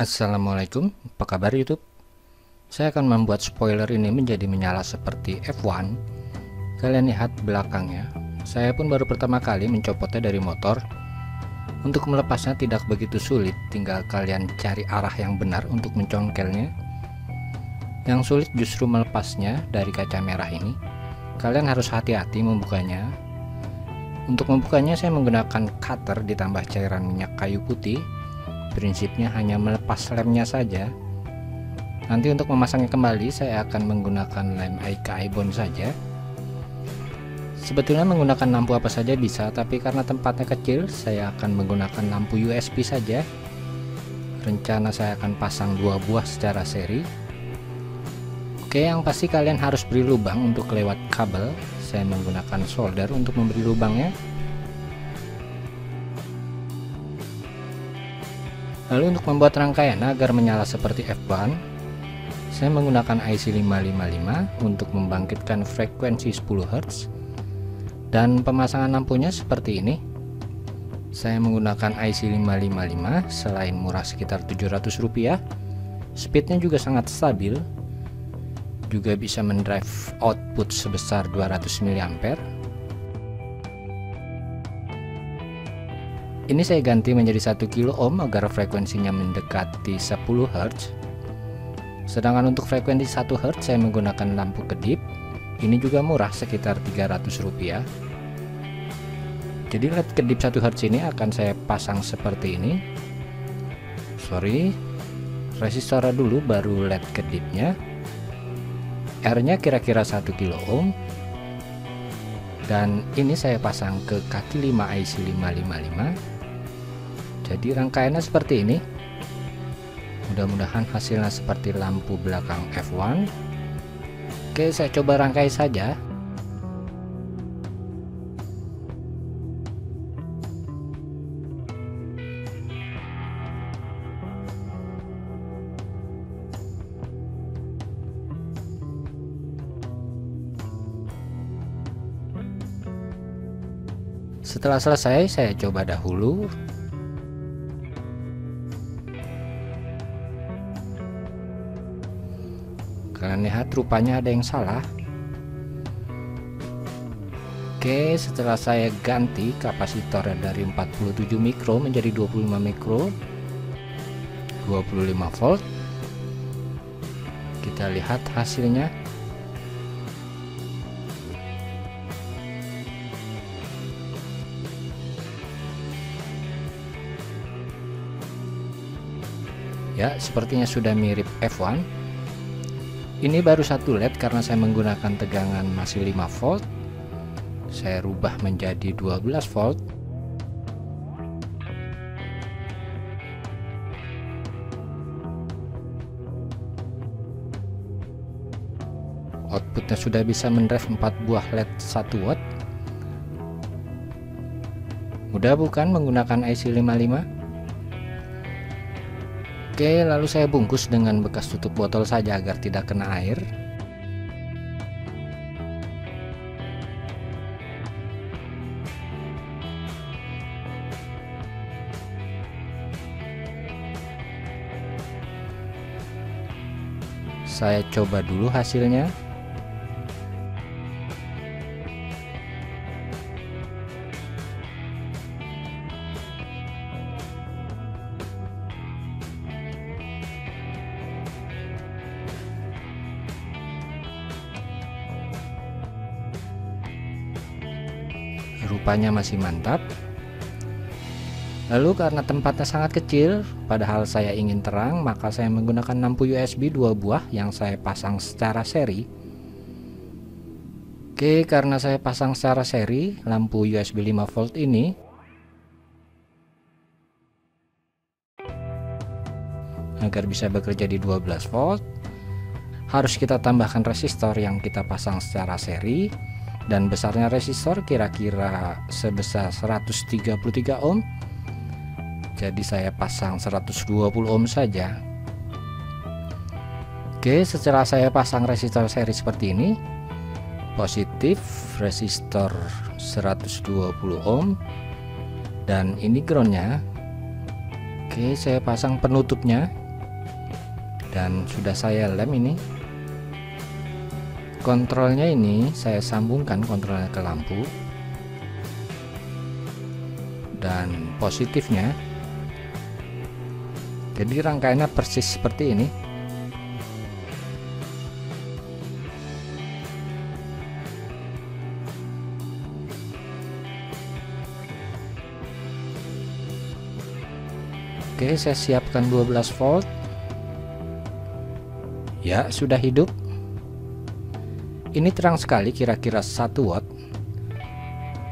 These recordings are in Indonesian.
Assalamualaikum, apa kabar YouTube? Saya akan membuat spoiler ini menjadi menyala seperti F1 Kalian lihat belakangnya. Saya pun baru pertama kali mencopotnya dari motor. Untuk melepasnya tidak begitu sulit. Tinggal kalian cari arah yang benar untuk mencongkelnya. Yang sulit justru melepasnya dari kaca merah ini. Kalian harus hati-hati membukanya. Untuk membukanya saya menggunakan cutter ditambah cairan minyak kayu putih prinsipnya hanya melepas lemnya saja. Nanti untuk memasangnya kembali saya akan menggunakan lem IKI Bond saja. Sebetulnya menggunakan lampu apa saja bisa tapi karena tempatnya kecil saya akan menggunakan lampu USB saja. Rencana saya akan pasang dua buah secara seri. Oke yang pasti kalian harus beri lubang untuk lewat kabel. Saya menggunakan solder untuk memberi lubangnya Lalu untuk membuat rangkaian agar menyala seperti F1, saya menggunakan IC555 untuk membangkitkan frekuensi 10 Hz dan pemasangan lampunya seperti ini. Saya menggunakan IC555 selain murah sekitar 700 rupiah, speednya juga sangat stabil, juga bisa mendrive output sebesar 200 mA Ini saya ganti menjadi 1 kilo ohm agar frekuensinya mendekati 10 Hz. Sedangkan untuk frekuensi 1 Hz saya menggunakan lampu kedip. Ini juga murah sekitar 300 rupiah. Jadi LED kedip 1 Hz ini akan saya pasang seperti ini. Sorry, resistor dulu baru LED kedipnya. R-nya kira-kira 1 kilo ohm dan ini saya pasang ke kaki 5 IC 555 jadi rangkaiannya seperti ini. Mudah-mudahan hasilnya seperti lampu belakang F1 oke saya coba rangkai saja. Setelah selesai, saya coba dahulu kalian lihat rupanya ada yang salah. Oke setelah saya ganti kapasitor dari 47 mikro menjadi 25 mikro 25 volt. Kita lihat hasilnya. Ya sepertinya sudah mirip F1 ini baru satu LED karena saya menggunakan tegangan masih 5 volt. Saya rubah menjadi 12 volt. Outputnya sudah bisa mendrive 4 buah LED 1 watt. Mudah bukan menggunakan IC55 Oke, lalu saya bungkus dengan bekas tutup botol saja agar tidak kena air. Saya coba dulu hasilnya. Rupanya masih mantap. Lalu karena tempatnya sangat kecil padahal saya ingin terang maka saya menggunakan lampu USB dua buah yang saya pasang secara seri. Oke karena saya pasang secara seri lampu USB 5 volt ini agar bisa bekerja di 12 volt harus kita tambahkan resistor yang kita pasang secara seri dan besarnya resistor kira-kira sebesar 133 ohm. Jadi saya pasang 120 ohm saja. Oke setelah saya pasang resistor seri seperti ini positif resistor 120 ohm. Dan ini groundnya. Oke saya pasang penutupnya. Dan sudah saya lem ini kontrolnya ini saya sambungkan kontrolnya ke lampu. Dan positifnya jadi rangkaiannya persis seperti ini. Oke saya siapkan 12 volt. Ya sudah hidup ini terang sekali kira-kira 1 watt.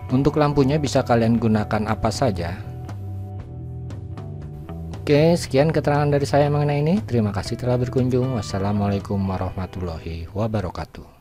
Untuk lampunya bisa kalian gunakan apa saja. Oke sekian keterangan dari saya mengenai ini. Terima kasih telah berkunjung. Wassalamualaikum warahmatullahi wabarakatuh